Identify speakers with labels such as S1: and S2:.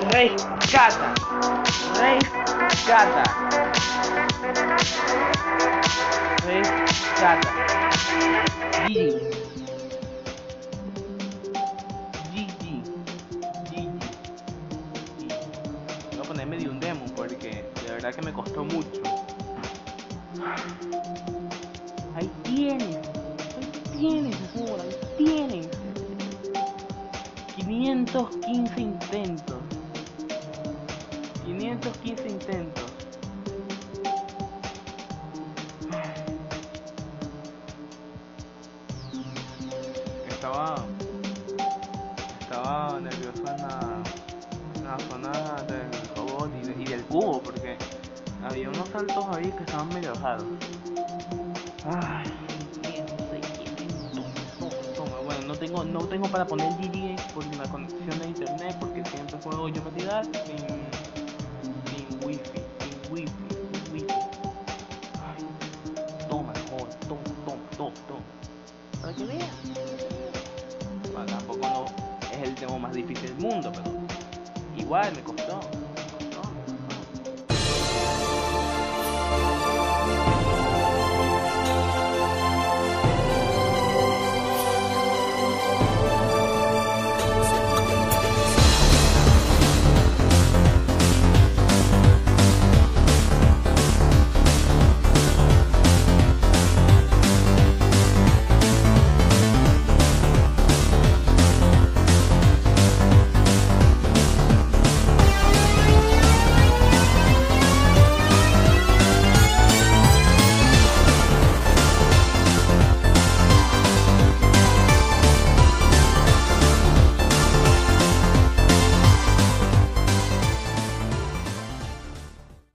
S1: Rescata. Rescata. Rescata. Gigi. Gigi. Gigi. Voy a ponerme de un demo porque de verdad que me costó mucho. Ahí tienes, ahí tienes, amor, ahí tienes. 515 intentos. 515 intentos. Estaba. Estaba nervioso en la, zona del robot y, de- y del cubo porque había unos saltos ahí que estaban medio raros. Ay. Bueno, no tengo, no tengo para poner GG por la conexión de internet porque siempre juego yo me tirar sin wifi, sin wifi, sin wifi. Ay, toma, joder, toma, toma, toma, toma. Para que veas. Bueno, tampoco no es el tema más difícil del mundo, pero igual me costó